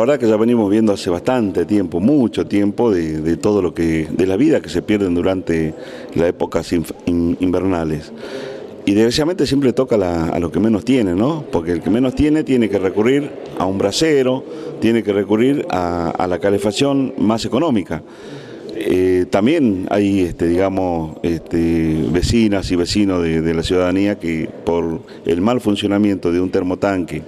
La verdad que ya venimos viendo hace bastante tiempo, mucho tiempo, de, todo lo que, de la vida que se pierden durante las épocas invernales. Y desgraciadamente siempre toca a lo que menos tiene, ¿no? Porque el que menos tiene tiene que recurrir a un brasero, tiene que recurrir a, la calefacción más económica. Eh, también hay, este, digamos, este, vecinas y vecinos de, la ciudadanía que por el mal funcionamiento de un termotanque,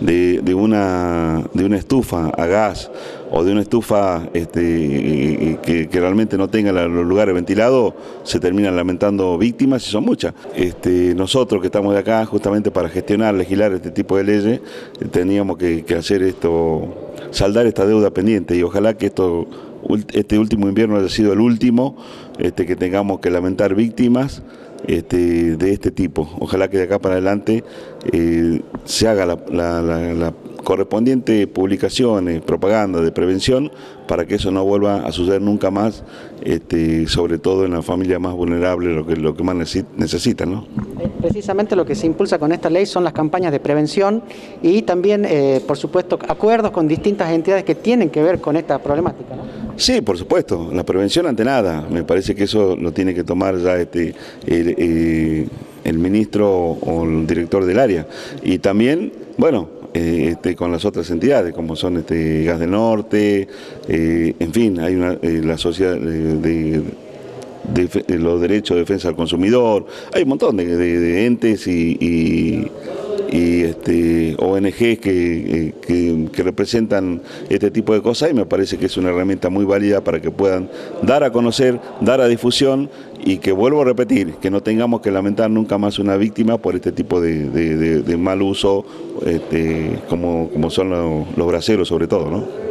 de, una, de una estufa a gas o de una estufa este, que, realmente no tenga los lugares ventilados, se terminan lamentando víctimas y son muchas. Este, nosotros que estamos de acá justamente para gestionar, legislar este tipo de leyes, teníamos que, que hacer esto, saldar esta deuda pendiente y ojalá que esto este último invierno haya sido el último este, que tengamos que lamentar víctimas este, de este tipo. Ojalá que de acá para adelante eh, se haga la, correspondiente publicación, propaganda de prevención para que eso no vuelva a suceder nunca más, este, sobre todo en la familia más vulnerable, lo que, lo que más necesitan. ¿no? Eh, precisamente lo que se impulsa con esta ley son las campañas de prevención y también, eh, por supuesto, acuerdos con distintas entidades que tienen que ver con esta problemática. ¿no? Sí, por supuesto, la prevención ante nada, me parece que eso lo tiene que tomar ya este, el, eh, ministro o el director del área. Y también, bueno, eh, este, con las otras entidades, como son este, Gas del Norte, eh, en fin, hay una, la sociedad de, los derechos de defensa del consumidor, hay un montón de, entes y este, ONGs que, que, representan este tipo de cosas y me parece que es una herramienta muy válida para que puedan dar a conocer, dar a difusión y que vuelvo a repetir, que no tengamos que lamentar nunca más una víctima por este tipo de, mal uso este, como, como son los, los sobre todo. ¿no?